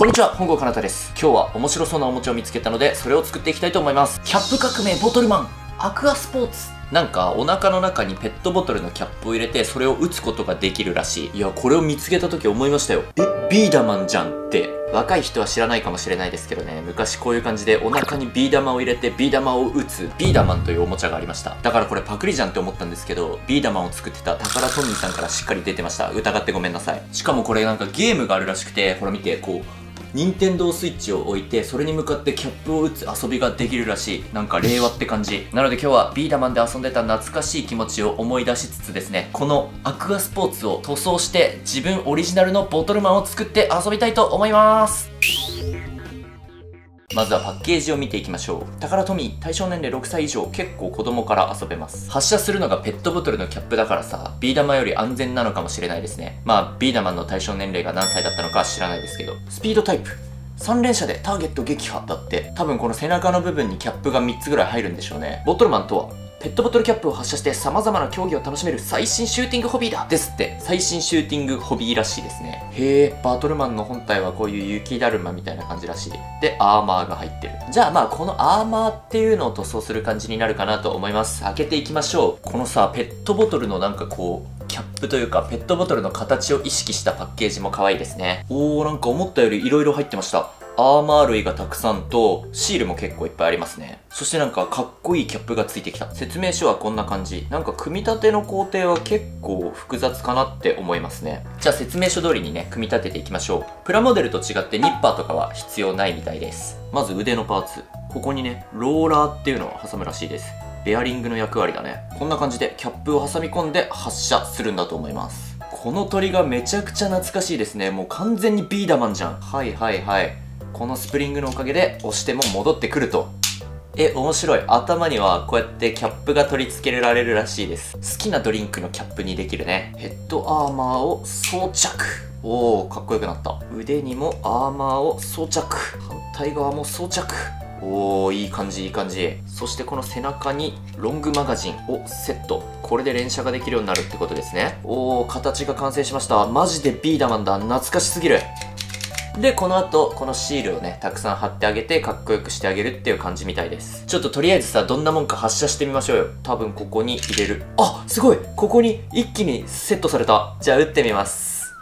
こんにちは、本郷かなたです。今日は面白そうなおもちゃを見つけたので、それを作っていきたいと思います。キャップ革命ボトルマン、アクアスポーツ。なんか、お腹の中にペットボトルのキャップを入れて、それを打つことができるらしい。いや、これを見つけた時思いましたよ。え、ビーダマンじゃんって。若い人は知らないかもしれないですけどね、昔こういう感じでお腹にビー玉を入れてビー玉を打つビーダマンというおもちゃがありました。だからこれパクリじゃんって思ったんですけど、ビーダマンを作ってた宝トミーさんからしっかり出てました。疑ってごめんなさい。しかもこれなんかゲームがあるらしくて、ほら見て、こう、任天堂スイッチを置いてそれに向かってキャップを打つ遊びができるらしい。なんか令和って感じ。なので今日はビーダマンで遊んでた懐かしい気持ちを思い出しつつですねこのアクアスポーツを塗装して自分オリジナルのボトルマンを作って遊びたいと思います。まずはパッケージを見ていきましょう。タカラトミー、対象年齢6歳以上、結構子供から遊べます。発射するのがペットボトルのキャップだからさ、ビー玉より安全なのかもしれないですね。まあ、ビー玉の対象年齢が何歳だったのか知らないですけど。スピードタイプ。3連射でターゲット撃破だって、多分この背中の部分にキャップが3つぐらい入るんでしょうね。ボトルマンとは、ペットボトルキャップを発射して様々な競技を楽しめる最新シューティングホビーだですって。最新シューティングホビーらしいですね。へえ。バトルマンの本体はこういう雪だるまみたいな感じらしい。でアーマーが入ってる。じゃあまあこのアーマーっていうのを塗装する感じになるかなと思います。開けていきましょう。このさペットボトルのなんかこうキャップというかペットボトルの形を意識したパッケージも可愛いですね。おーなんか思ったより色々入ってました。アーマー類がたくさんと、シールも結構いっぱいありますね。そしてなんかかっこいいキャップがついてきた。説明書はこんな感じ。なんか組み立ての工程は結構複雑かなって思いますね。じゃあ説明書通りにね、組み立てていきましょう。プラモデルと違ってニッパーとかは必要ないみたいです。まず腕のパーツ。ここにね、ローラーっていうのを挟むらしいです。ベアリングの役割だね。こんな感じでキャップを挟み込んで発射するんだと思います。この鳥がめちゃくちゃ懐かしいですね。もう完全にビーダマンじゃん。はいはいはい。このスプリングのおかげで押しても戻ってくると。え、面白い。頭にはこうやってキャップが取り付けられるらしいです。好きなドリンクのキャップにできるね。ヘッドアーマーを装着。おー、かっこよくなった。腕にもアーマーを装着。反対側も装着。おー、いい感じ、いい感じ。そしてこの背中にロングマガジンをセット。これで連射ができるようになるってことですね。おー、形が完成しました。マジでビーダマンだ。懐かしすぎる。で、この後、このシールをね、たくさん貼ってあげて、かっこよくしてあげるっていう感じみたいです。ちょっととりあえずさ、どんなもんか発射してみましょうよ。多分ここに入れる。あすごいここに一気にセットされた。じゃあ撃ってみます。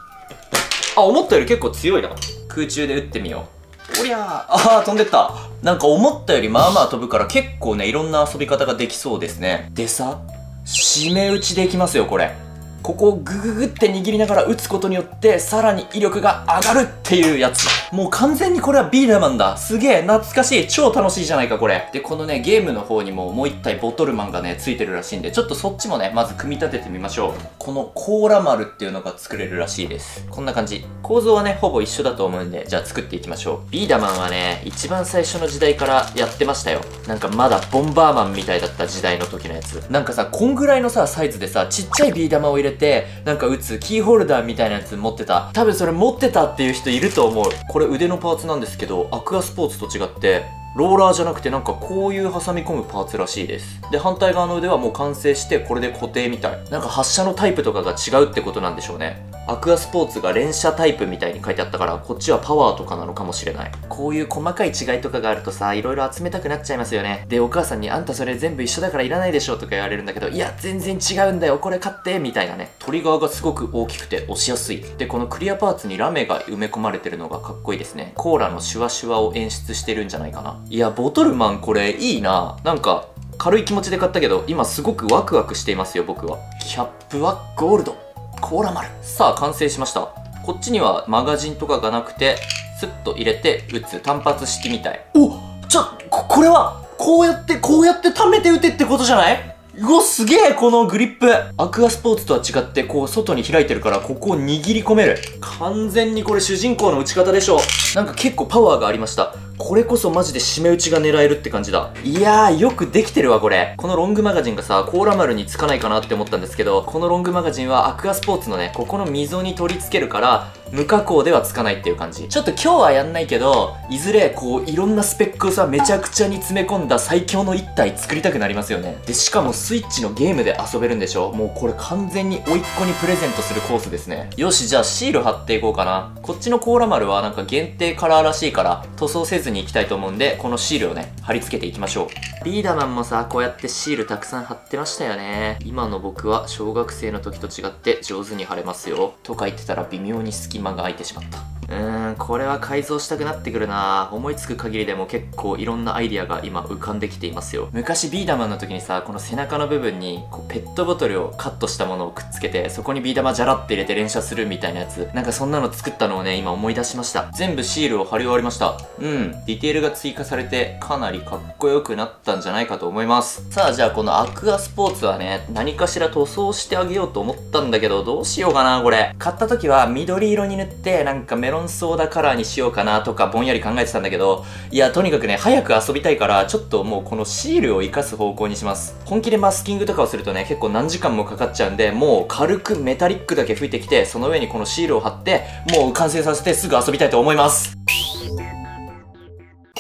あ、思ったより結構強いな。空中で撃ってみよう。おりゃーあー飛んでったなんか思ったよりまあまあ飛ぶから結構ねいろんな遊び方ができそうですねでさ締め打ちできますよこれここをグググって握りながら打つことによってさらに威力が上がるっていうやつ。もう完全にこれはビーダーマンだ。すげえ懐かしい。超楽しいじゃないかこれ。でこのねゲームの方にももう一体ボトルマンがねついてるらしいんでちょっとそっちもねまず組み立ててみましょう。この甲羅丸っていうのが作れるらしいです。こんな感じ。構造はねほぼ一緒だと思うんでじゃあ作っていきましょう。ビーダーマンはね一番最初の時代からやってましたよ。なんかまだボンバーマンみたいだった時代の時のやつ。なんかさこんぐらいのさサイズでさちっちゃいビー玉を入れてなんか打つキーホルダーみたいなやつ持ってた。多分それ持ってたっていう人いると思う。これ腕のパーツなんですけどアクアスポーツと違ってローラーじゃなくてなんかこういう挟み込むパーツらしいです。で反対側の腕はもう完成してこれで固定みたい。なんか発射のタイプとかが違うってことなんでしょうね。アクアスポーツが連射タイプみたいに書いてあったからこっちはパワーとかなのかもしれない。こういう細かい違いとかがあるとさいろいろ集めたくなっちゃいますよね。でお母さんにあんたそれ全部一緒だからいらないでしょとか言われるんだけどいや全然違うんだよ。これ買ってみたいなね。トリガーがすごく大きくて押しやすい。でこのクリアパーツにラメが埋め込まれてるのがかっこいいですね。コーラのシュワシュワを演出してるんじゃないかな。いやボトルマンこれいいな。なんか軽い気持ちで買ったけど今すごくワクワクしていますよ僕は。キャップはゴールド。コーラ丸。さあ完成しました。こっちにはマガジンとかがなくてスッと入れて撃つ単発式みたい。おちょここれはこうやってこうやって溜めて撃てってことじゃない？うわすげえこのグリップ。アクアスポーツとは違ってこう外に開いてるからここを握り込める。完全にこれ主人公の打ち方でしょなんか結構パワーがありましたこれこそマジで締め打ちが狙えるって感じだ。いやーよくできてるわこれ。このロングマガジンがさコーラ丸につかないかなって思ったんですけどこのロングマガジンはアクアスポーツのねここの溝に取り付けるから無加工ではつかないっていう感じ。ちょっと今日はやんないけど、いずれこういろんなスペックをさ、めちゃくちゃに詰め込んだ最強の一体作りたくなりますよね。で、しかもスイッチのゲームで遊べるんでしょ？もうこれ完全に甥っ子にプレゼントするコースですね。よし、じゃあシール貼っていこうかな。こっちのコーラ丸はなんか限定カラーらしいから塗装せずにいきたいと思うんで、このシールをね、貼り付けていきましょう。ビーダマンもさ、こうやってシールたくさん貼ってましたよね。今の僕は小学生の時と違って上手に貼れますよ。とか言ってたら微妙に隙間が空いてしまった。うーん、これは改造したくなってくるな思いつく限りでも結構いろんなアイディアが今浮かんできていますよ。昔ビーダマンの時にさ、この背中の部分にこうペットボトルをカットしたものをくっつけて、そこにビー玉ジャラって入れて連射するみたいなやつ。なんかそんなの作ったのをね、今思い出しました。全部シールを貼り終わりました。うん、ディテールが追加されてかなりかっこよくなったんじゃないかと思います。さあじゃあこのアクアスポーツはね、何かしら塗装してあげようと思ったんだけど、どうしようかな、これ。買った時は緑色に塗って、なんかメロンソーダカラーにしようかなとかぼんやり考えてたんだけど、いや、とにかくね、早く遊びたいから、ちょっともうこのシールを活かす方向にします。本気でマスキングとかをするとね、結構何時間もかかっちゃうんで、もう軽くメタリックだけ吹いてきて、その上にこのシールを貼って、もう完成させてすぐ遊びたいと思います。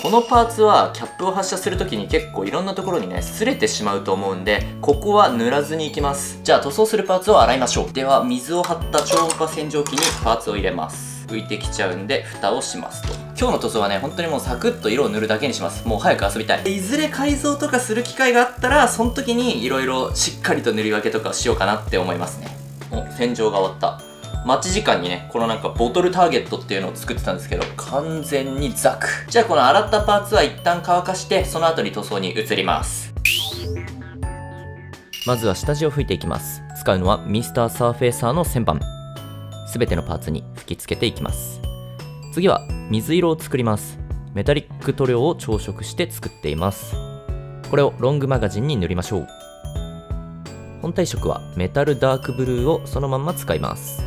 このパーツはキャップを発射するときに結構いろんなところにね、擦れてしまうと思うんで、ここは塗らずにいきます。じゃあ塗装するパーツを洗いましょう。では、水を張った超音波洗浄機にパーツを入れます。浮いてきちゃうんで蓋をしますと今日の塗装はね本当にもうサクッと色を塗るだけにしますもう早く遊びたいいずれ改造とかする機会があったらその時に色々しっかりと塗り分けとかしようかなって思いますねお洗浄が終わった待ち時間にね、このなんかボトルターゲットっていうのを作ってたんですけど、完全にザク。じゃあこの洗ったパーツは一旦乾かして、その後に塗装に移ります。まずは下地を拭いていきます。使うのはミスターサーフェイサーの旋盤。すべてのパーツに吹き付けていきます。次は水色を作ります。メタリック塗料を朝食して作っています。これをロングマガジンに塗りましょう。本体色はメタルダークブルーをそのまんま使います。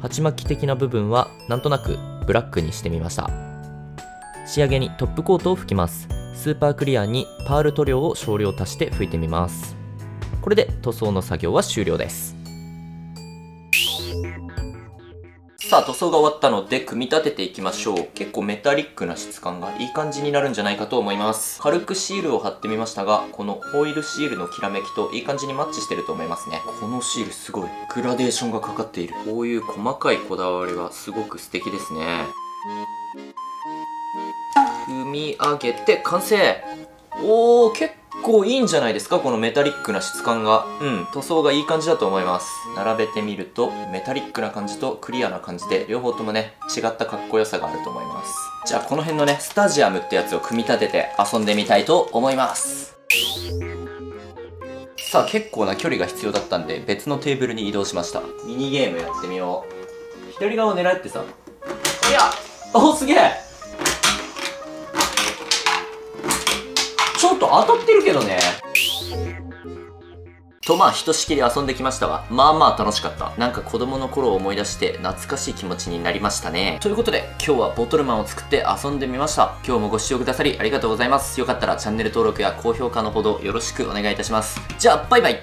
鉢巻き的な部分はなんとなくブラックにしてみました。仕上げにトップコートを拭きます。スーパークリアにパール塗料を少量足して拭いてみます。これで塗装の作業は終了です。さあ塗装が終わったので組み立てていきましょう。結構メタリックな質感がいい感じになるんじゃないかと思います。軽くシールを貼ってみましたがこのホイールシールのきらめきといい感じにマッチしてると思いますね。このシールすごい。グラデーションがかかっている。こういう細かいこだわりはすごく素敵ですね。組み上げて完成。おー結構いいんじゃないですか？このメタリックな質感が。うん、塗装がいい感じだと思います。並べてみると、メタリックな感じとクリアな感じで、両方ともね、違ったかっこよさがあると思います。じゃあこの辺のね、スタジアムってやつを組み立てて遊んでみたいと思います。さあ結構な距離が必要だったんで別のテーブルに移動しましたミニゲームやってみよう左側を狙ってさいやおすげえちょっと当たってるけどね。とまあひとしきり遊んできましたわ。まあまあ楽しかった。なんか子供の頃を思い出して懐かしい気持ちになりましたね。ということで今日はボトルマンを作って遊んでみました。今日もご視聴くださりありがとうございます。よかったらチャンネル登録や高評価のほどよろしくお願いいたします。じゃあバイバイ